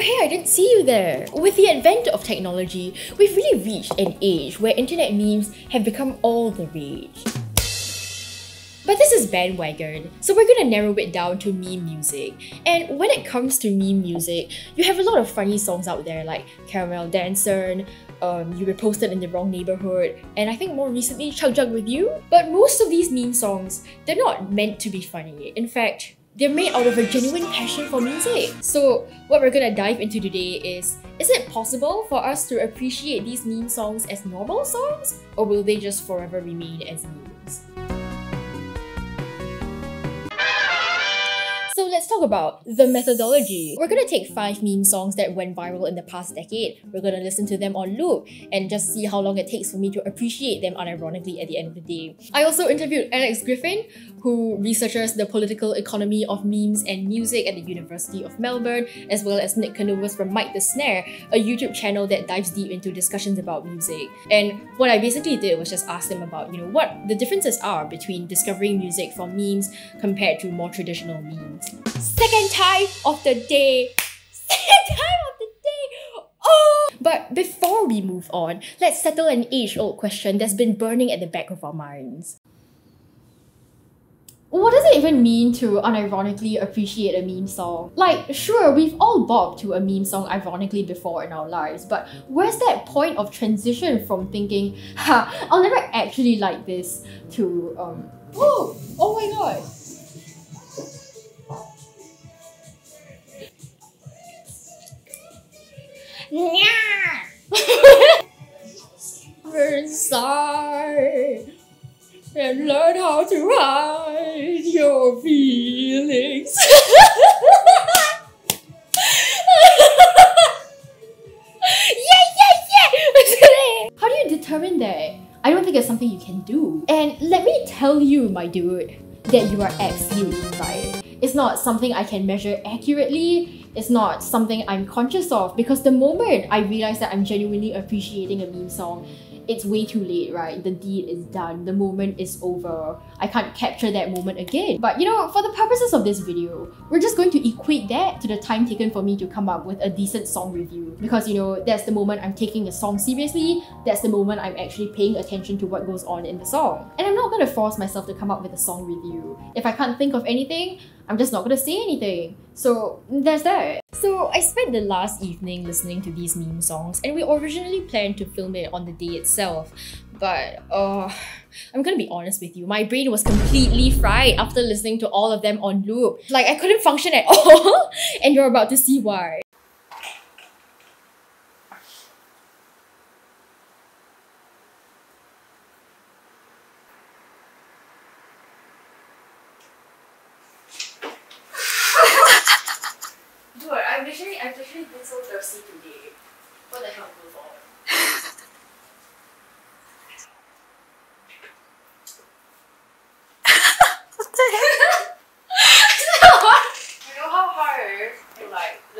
hey, I didn't see you there. With the advent of technology, we've really reached an age where internet memes have become all the rage. But this is bandwagon, so we're gonna narrow it down to meme music. And when it comes to meme music, you have a lot of funny songs out there like Caramelldansen, um, You Reposted in the Wrong Neighborhood, and I think more recently Chug Jug With You. But most of these meme songs, they're not meant to be funny. In fact, they're made out of a genuine passion for music. So what we're gonna dive into today is, is it possible for us to appreciate these meme songs as normal songs? Or will they just forever remain as memes? Let's talk about the methodology. We're gonna take five meme songs that went viral in the past decade. We're gonna listen to them on loop and just see how long it takes for me to appreciate them unironically at the end of the day. I also interviewed Alex Griffin, who researches the political economy of memes and music at the University of Melbourne, as well as Nick Canovas from Mic The Snare, a YouTube channel that dives deep into discussions about music. And what I basically did was just ask them about, you know, what the differences are between discovering music from memes compared to more traditional memes. Second time of the day! Second time of the day! Oh! But before we move on, let's settle an age-old question that's been burning at the back of our minds what does it even mean to unironically appreciate a meme song? Like, sure, we've all bobbed to a meme song ironically before in our lives, but where's that point of transition from thinking, ha, I'll never actually like this to, um, oh, oh my god. Inside and learn how to hide your feelings. yeah, yeah, yeah! how do you determine that? I don't think it's something you can do. And let me tell you, my dude, that you are absolutely right. It's not something I can measure accurately. It's not something I'm conscious of because the moment I realize that I'm genuinely appreciating a meme song, it's way too late, right? The deed is done, the moment is over. I can't capture that moment again. But you know, for the purposes of this video, we're just going to equate that to the time taken for me to come up with a decent song review. Because you know, that's the moment I'm taking a song seriously, that's the moment I'm actually paying attention to what goes on in the song. And I'm not gonna force myself to come up with a song review. If I can't think of anything, I'm just not gonna say anything. So there's that. So I spent the last evening listening to these meme songs and we originally planned to film it on the day itself. But uh, I'm gonna be honest with you, my brain was completely fried after listening to all of them on loop. Like I couldn't function at all and you're about to see why.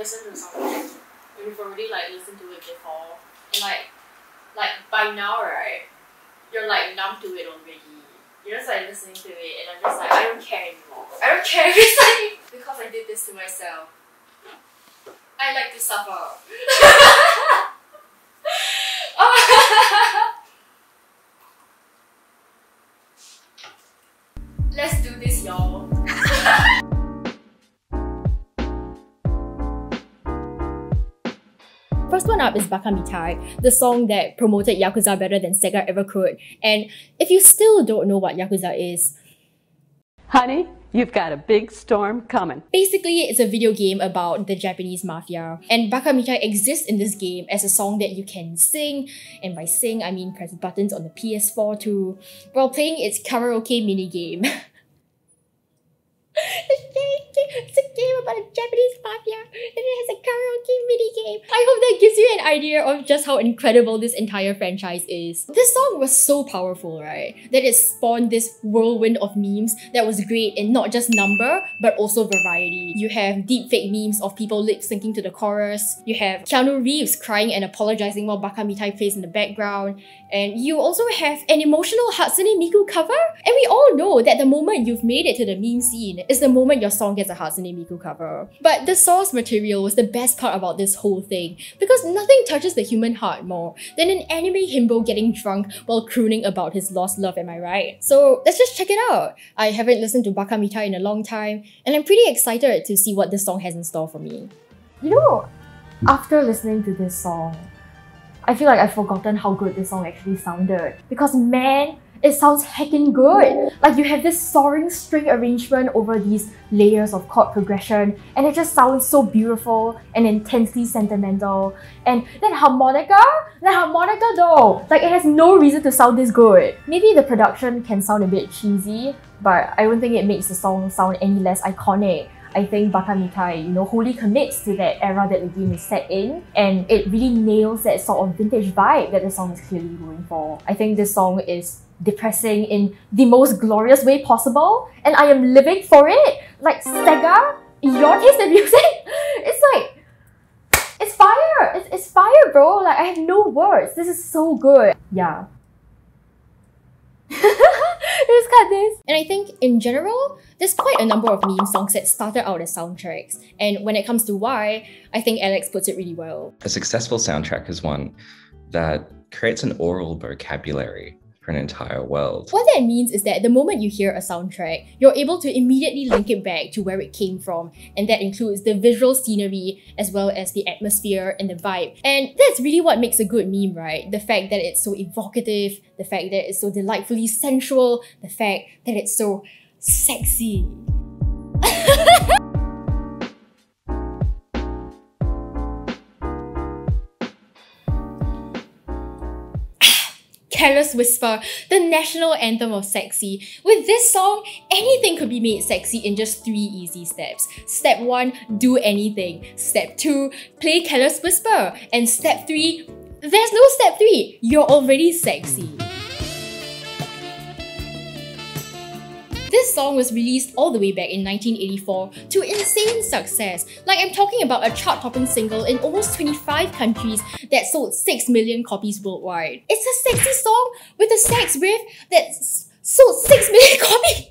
listen to something and you've already like listened to it before like like by now right you're like numb to it already. You're just like listening to it and I'm just like I don't care anymore. I don't care it's like because I did this to myself. I like to suffer. Let's do this y'all First one up is Baka Mitai, the song that promoted Yakuza better than Sega ever could. And if you still don't know what Yakuza is, Honey, you've got a big storm coming. Basically, it's a video game about the Japanese mafia. And Baka Mitai exists in this game as a song that you can sing, and by sing, I mean press buttons on the PS4 too, while playing its karaoke minigame. it's a game about a Japanese mafia and it has a karaoke mini game. I hope that gives you an idea of just how incredible this entire franchise is. This song was so powerful, right? That it spawned this whirlwind of memes that was great in not just number, but also variety. You have deepfake memes of people lip syncing to the chorus. You have Keanu Reeves crying and apologizing while Baka Mitai plays in the background. And you also have an emotional Hatsune Miku cover. And we all know that the moment you've made it to the meme scene is the moment your song gets a Hatsune Miku cover. But the source material was the best part about this whole thing because nothing touches the human heart more than an anime himbo getting drunk while crooning about his lost love, am I right? So let's just check it out. I haven't listened to Baka Mitai in a long time and I'm pretty excited to see what this song has in store for me. You know, after listening to this song, I feel like I've forgotten how good this song actually sounded. Because man, it sounds heckin' good. Like you have this soaring string arrangement over these layers of chord progression, and it just sounds so beautiful and intensely sentimental. And that harmonica, that harmonica though, like it has no reason to sound this good. Maybe the production can sound a bit cheesy, but I don't think it makes the song sound any less iconic. I think Baka Mitai, you know, wholly commits to that era that the game is set in, and it really nails that sort of vintage vibe that the song is clearly going for. I think this song is depressing in the most glorious way possible, and I am living for it. Like Sega, your taste in music, it's like it's fire. It's, it's fire, bro. Like I have no words. This is so good. Yeah. Just cut this. And I think in general, there's quite a number of meme songs that started out as soundtracks. And when it comes to why, I think Alex puts it really well. A successful soundtrack is one that creates an aural vocabulary for an entire world. What that means is that the moment you hear a soundtrack, you're able to immediately link it back to where it came from, and that includes the visual scenery as well as the atmosphere and the vibe. And that's really what makes a good meme, right? The fact that it's so evocative, the fact that it's so delightfully sensual, the fact that it's so sexy. Careless Whisper, the national anthem of sexy. With this song, anything could be made sexy in just three easy steps. Step 1, do anything. Step 2, play Careless Whisper. And step 3, there's no step 3, you're already sexy. This song was released all the way back in 1984 to insane success. Like I'm talking about a chart-topping single in almost 25 countries that sold 6 million copies worldwide. It's a sexy song with a sex riff that sold 6 million copies.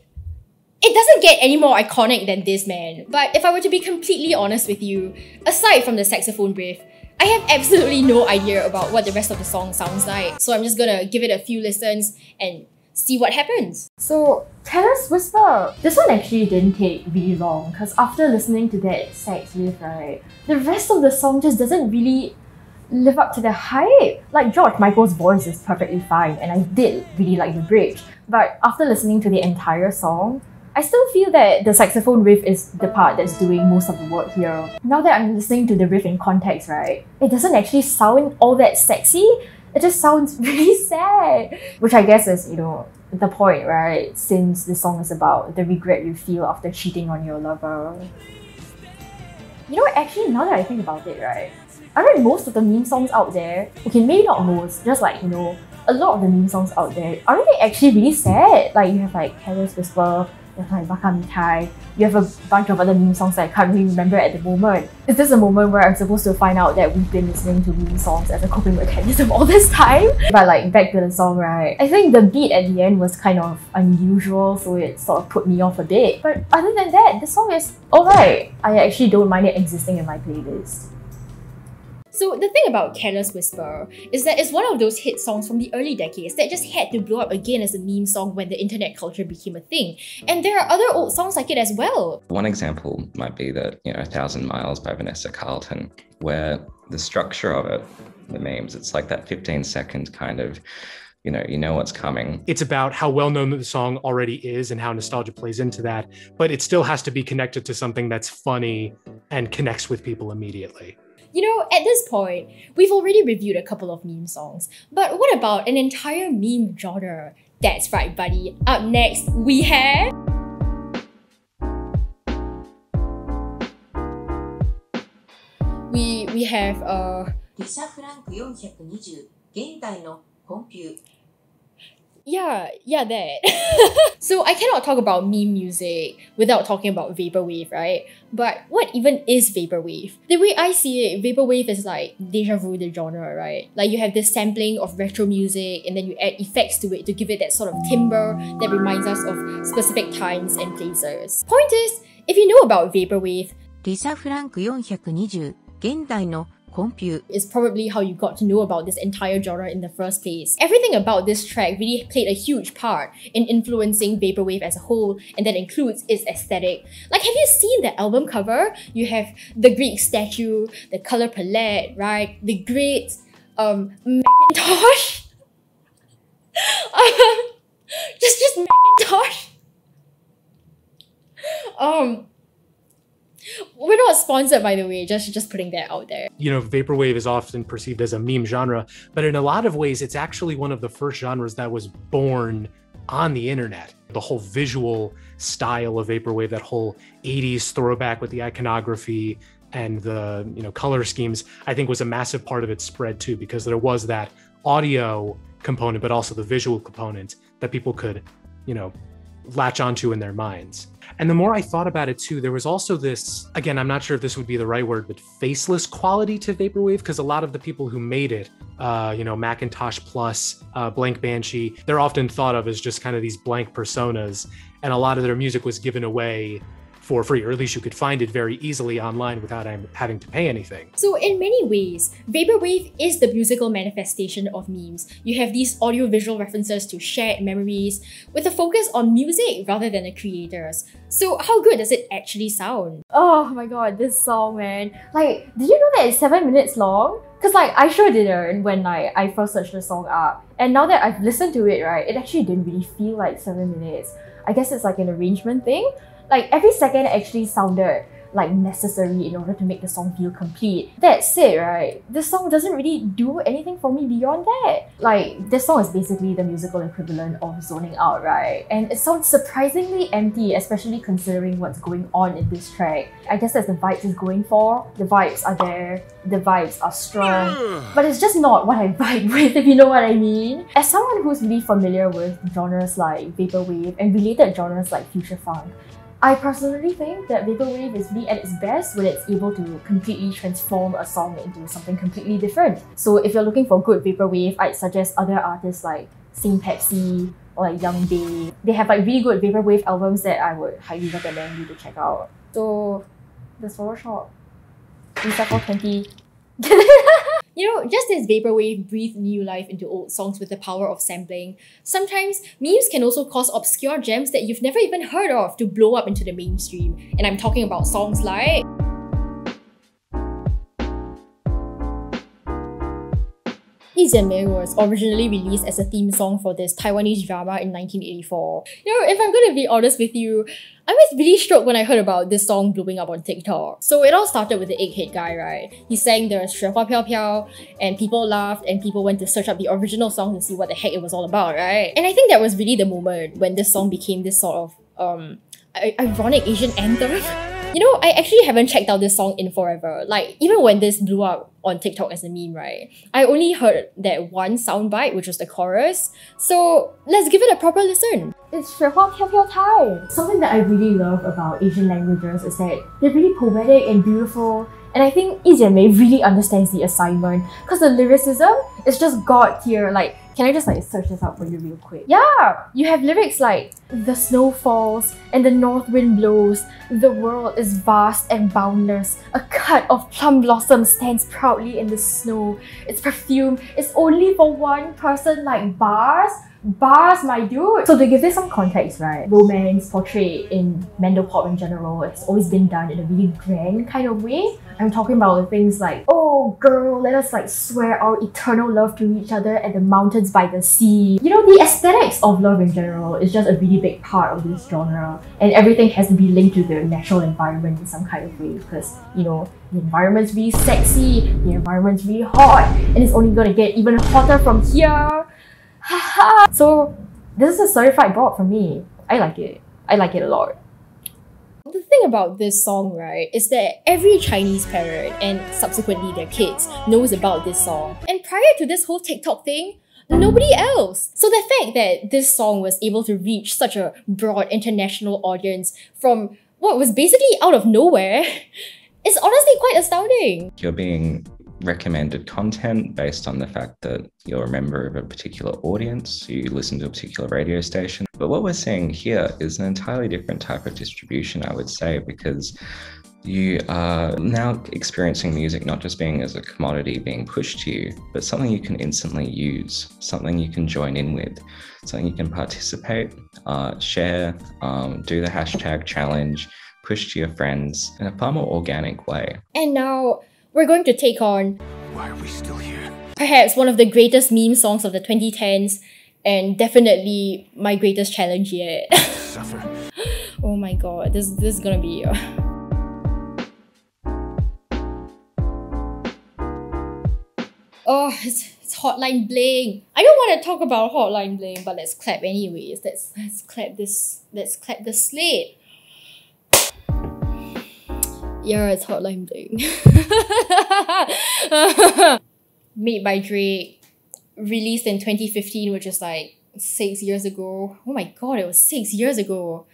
It doesn't get any more iconic than this, man. But if I were to be completely honest with you, aside from the saxophone riff, I have absolutely no idea about what the rest of the song sounds like. So I'm just gonna give it a few listens and see what happens. So, Careless Whisper. This one actually didn't take really long because after listening to that sax riff, right, the rest of the song just doesn't really live up to the hype. Like George Michael's voice is perfectly fine and I did really like the bridge. But after listening to the entire song, I still feel that the saxophone riff is the part that's doing most of the work here. Now that I'm listening to the riff in context, right, it doesn't actually sound all that sexy it just sounds really sad. Which I guess is, you know, the point, right? Since the song is about the regret you feel after cheating on your lover. You know, actually, now that I think about it, right? I read most of the meme songs out there, okay, maybe not most, just like, you know, a lot of the meme songs out there, aren't they actually really sad? Like, you have like Careless Whisper, like Baka Mitai. You have a bunch of other meme songs that I can't really remember at the moment. Is this a moment where I'm supposed to find out that we've been listening to meme songs as a coping mechanism all this time? But like back to the song, right? I think the beat at the end was kind of unusual, so it sort of put me off a bit. But other than that, the song is alright. I actually don't mind it existing in my playlist. So the thing about Careless Whisper is that it's one of those hit songs from the early decades that just had to blow up again as a meme song when the internet culture became a thing. And there are other old songs like it as well. One example might be that, you know, A Thousand Miles by Vanessa Carlton, where the structure of it, the memes, it's like that 15 second kind of you know you know what's coming it's about how well known the song already is and how nostalgia plays into that but it still has to be connected to something that's funny and connects with people immediately you know, at this point, we've already reviewed a couple of meme songs, but what about an entire meme genre? That's right, buddy. Up next, we have. We we have uh リサ・フランク420現代のコンピュー Yeah, yeah, that. so I cannot talk about meme music without talking about vaporwave, right? But what even is vaporwave? The way I see it, vaporwave is like deja vu the genre, right? Like you have this sampling of retro music and then you add effects to it to give it that sort of timbre that reminds us of specific times and places. Point is, if you know about vaporwave, リサ・フランク420 現代のコンピュー is probably how you got to know about this entire genre in the first place. Everything about this track really played a huge part in influencing Vaporwave as a whole, and that includes its aesthetic. Like, have you seen the album cover? You have the Greek statue, the color palette, right? The great um Macintosh. just just Macintosh. Um we're not sponsored, by the way. Just just putting that out there. You know, vaporwave is often perceived as a meme genre, but in a lot of ways, it's actually one of the first genres that was born on the internet. The whole visual style of vaporwave, that whole 80s throwback with the iconography and the you know color schemes, I think was a massive part of its spread too, because there was that audio component, but also the visual component that people could, you know, latch onto in their minds. And the more I thought about it too, there was also this again, I'm not sure if this would be the right word, but faceless quality to Vaporwave because a lot of the people who made it, uh, you know, Macintosh Plus, uh, Blank Banshee, they're often thought of as just kind of these blank personas. And a lot of their music was given away for free, or at least you could find it very easily online without I'm having to pay anything. So, in many ways, Vaporwave is the musical manifestation of memes. You have these audio-visual references to shared memories with a focus on music rather than the creators. So, how good does it actually sound? Oh my god, this song, man. Like, did you know that it's seven minutes long? Cause like I sure didn't when like I first searched the song up. And now that I've listened to it, right, it actually didn't really feel like seven minutes. I guess it's like an arrangement thing like every second actually sounded like necessary in order to make the song feel complete. That's it, right, this song doesn't really do anything for me beyond that. Like, this song is basically the musical equivalent of zoning out, right? And it sounds surprisingly empty, especially considering what's going on in this track. I guess that's the vibes it's going for. The vibes are there, the vibes are strong, but it's just not what I vibe with, if you know what I mean. As someone who's really familiar with genres like Vaporwave and related genres like Future Funk, I personally think that Vaporwave is really at its best when it's able to completely transform a song into something completely different. So if you're looking for good Vaporwave, I'd suggest other artists like Saint Pepsi or like Yung Bae. They have like really good Vaporwave albums that I would highly recommend you to check out. So, the Photoshop. Lisa 420. You know, just as Vaporwave breathed new life into old songs with the power of sampling, sometimes memes can also cause obscure gems that you've never even heard of to blow up into the mainstream. And I'm talking about songs like Yi Jian Mei was originally released as a theme song for this Taiwanese drama in 1984. You know, if I'm gonna be honest with you, I was really struck when I heard about this song blowing up on TikTok. So it all started with the Egghead guy, right? He sang the Shua Piao Piao, and people laughed, and people went to search up the original song to see what the heck it was all about, right? And I think that was really the moment when this song became this sort of um, ironic Asian anthem. You know, I actually haven't checked out this song in forever. Like, even when this blew up, on TikTok as a meme, right? I only heard that one soundbite, which was the chorus. So let's give it a proper listen. It's Xue Hua Piao Piao. Something that I really love about Asian languages is that they're really poetic and beautiful. And I think Yi Jian Mei really understands the assignment because the lyricism is just God tier. Like can I just like search this out for you real quick? Yeah, you have lyrics like the snow falls and the north wind blows. The world is vast and boundless. A cut of plum blossom stands proudly in the snow. Its perfume is only for one person like bars bars, my dude. So to give this some context, right? Romance portrayed in Mandopop in general, it's always been done in a really grand kind of way. I'm talking about things like, oh girl, let us like swear our eternal love to each other at the mountains by the sea. You know, the aesthetics of love in general is just a really big part of this genre. And everything has to be linked to the natural environment in some kind of way because, you know, the environment's really sexy, the environment's really hot, and it's only gonna get even hotter from here. so this is a certified bop for me. I like it. I like it a lot. The thing about this song, right, is that every Chinese parent and subsequently their kids knows about this song. And prior to this whole TikTok thing, Nobody else. So the fact that this song was able to reach such a broad international audience from what was basically out of nowhere is honestly quite astounding. You're being recommended content based on the fact that you're a member of a particular audience, you listen to a particular radio station. But what we're seeing here is an entirely different type of distribution, I would say, because you are now experiencing music not just being as a commodity being pushed to you, but something you can instantly use, something you can join in with, something you can participate, uh, share, um, do the hashtag challenge, push to your friends in a far more organic way. And now we're going to take on Why are we still here? perhaps one of the greatest meme songs of the 2010s and definitely my greatest challenge yet. Suffer. oh my god, this this is gonna be. Uh... Oh, it's, it's Hotline Bling. I don't want to talk about Hotline Bling, but let's clap anyways. Let's let's clap this. Let's clap the slate. Yeah, it's Hotline Bling. Made by Drake, released in 2015, which is like six years ago. Oh my god, it was six years ago.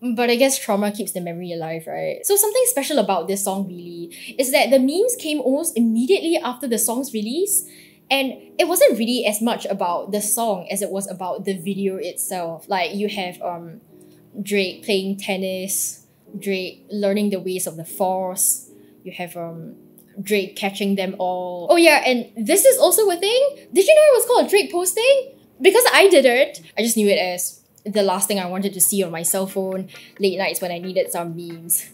But I guess trauma keeps the memory alive, right? So something special about this song really is that the memes came almost immediately after the song's release. And it wasn't really as much about the song as it was about the video itself. Like you have um Drake playing tennis, Drake learning the ways of the force, you have um Drake catching them all. Oh yeah, and this is also a thing. Did you know it was called Drake posting? Because I didn't. I just knew it as the last thing I wanted to see on my cell phone late nights when I needed some memes.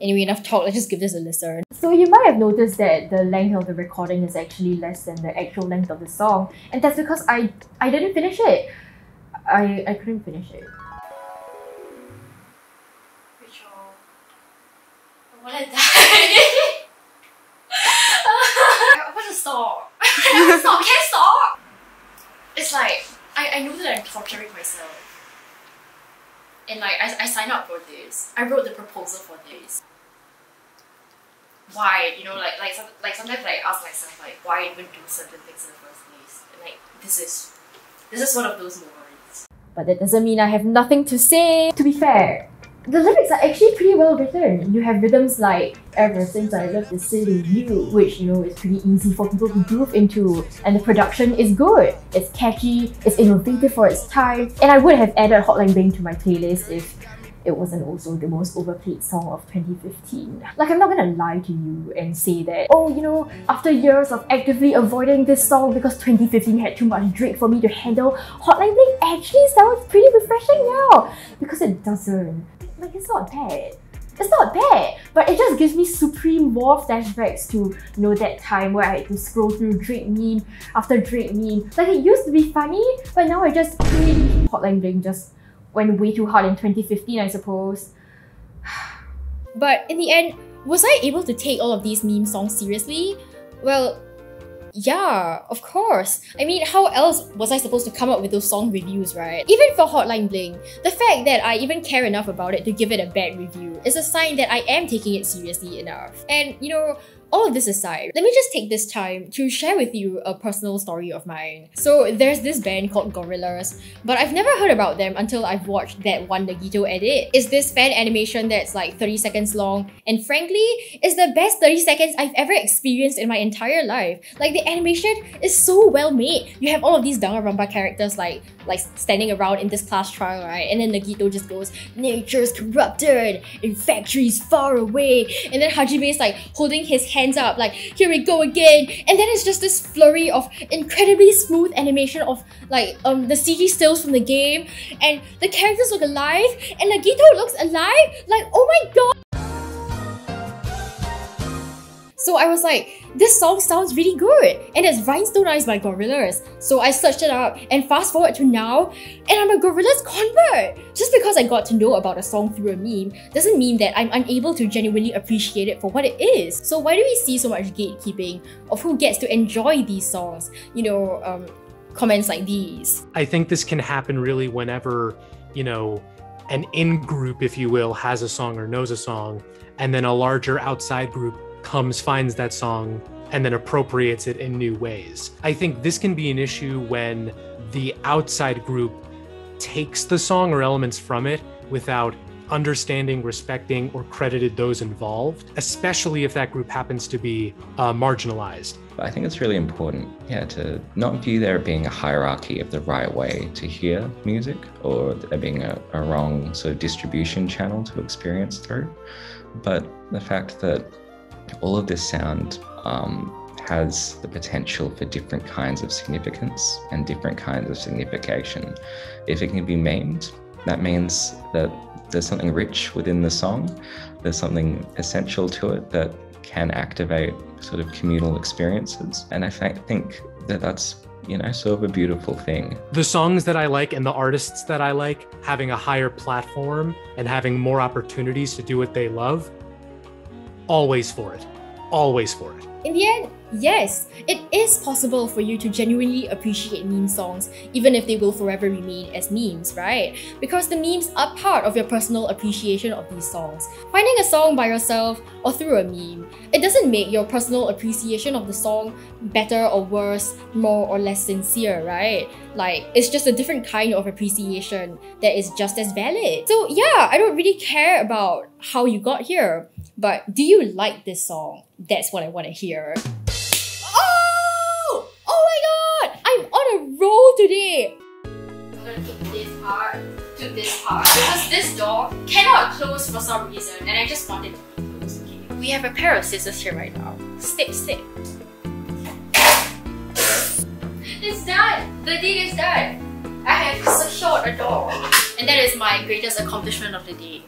Anyway, enough talk, let's just give this a listen. So you might have noticed that the length of the recording is actually less than the actual length of the song, and that's because I I didn't finish it. I I couldn't finish it. Wanna die. I wanna stop. I wanna stop. Can I stop? It's like I, I know that I'm torturing myself. And like I, I signed up for this. I wrote the proposal for this. Why? You know, like like some, like sometimes I ask myself like why even do certain things in the first place? And like this is this is one of those moments. But that doesn't mean I have nothing to say. To be fair, the lyrics are actually pretty well written. You have rhythms like Ever Since I Left the City You, which you know is pretty easy for people to groove into, and the production is good. It's catchy, it's innovative for its time, and I would have added Hotline Bling to my playlist if it wasn't also the most overplayed song of 2015. Like, I'm not gonna lie to you and say that, oh, you know, after years of actively avoiding this song because 2015 had too much Drake for me to handle, Hotline Bling actually sounds pretty refreshing now! Because it doesn't. Like, it's not bad. It's not bad, but it just gives me supreme war flashbacks to you know that time where I had to scroll through Drake meme after Drake meme. Like it used to be funny, but now I just cringe. Hotline Bling just went way too hard in 2015, I suppose. But in the end, was I able to take all of these meme songs seriously? Well, yeah, of course. I mean, how else was I supposed to come up with those song reviews, right? Even for Hotline Bling, the fact that I even care enough about it to give it a bad review is a sign that I am taking it seriously enough. And, you know, all of this aside, let me just take this time to share with you a personal story of mine. So there's this band called Gorillaz, but I've never heard about them until I've watched that one Nagito edit. It's this fan animation that's like 30 seconds long, and frankly, it's the best 30 seconds I've ever experienced in my entire life. Like the animation is so well made. You have all of these Danganronpa characters like like standing around in this class trial, right? And then Nagito just goes, Nature's corrupted, and factories far away. And then Hajime is like holding his hands up, like, here we go again. And then it's just this flurry of incredibly smooth animation of like um the CG stills from the game, and the characters look alive, and Nagito looks alive. Like, oh my god! So I was like, this song sounds really good, and it's Rhinestone by Gorillaz. So I searched it up, and fast forward to now, and I'm a Gorillaz convert! Just because I got to know about a song through a meme doesn't mean that I'm unable to genuinely appreciate it for what it is. So why do we see so much gatekeeping of who gets to enjoy these songs? You know, um, comments like these. I think this can happen really whenever, you know, an in group, if you will, has a song or knows a song, and then a larger outside group comes, finds that song, and then appropriates it in new ways. I think this can be an issue when the outside group takes the song or elements from it without understanding, respecting, or credited those involved, especially if that group happens to be uh, marginalized. I think it's really important, yeah, to not view there being a hierarchy of the right way to hear music or there being a, a wrong sort of distribution channel to experience through, but the fact that all of this sound um, has the potential for different kinds of significance and different kinds of signification. If it can be memed, that means that there's something rich within the song, there's something essential to it that can activate sort of communal experiences. And I think that that's you know, sort of a beautiful thing. The songs that I like and the artists that I like having a higher platform and having more opportunities to do what they love, always for it. Always for it. In the end, yes, it is possible for you to genuinely appreciate meme songs, even if they will forever remain as memes, right? Because the memes are part of your personal appreciation of these songs. Finding a song by yourself or through a meme, it doesn't make your personal appreciation of the song better or worse, more or less sincere, right? Like, it's just a different kind of appreciation that is just as valid. So yeah, I don't really care about how you got here, but do you like this song? That's what I want to hear. Oh! Oh my god! I'm on a roll today! I'm gonna take this part to this part because this door cannot close for some reason and I just want it to close. Okay. We have a pair of scissors here right now. Snip, snip. It's done! The deed is done! I have secured a door. And that is my greatest accomplishment of the day.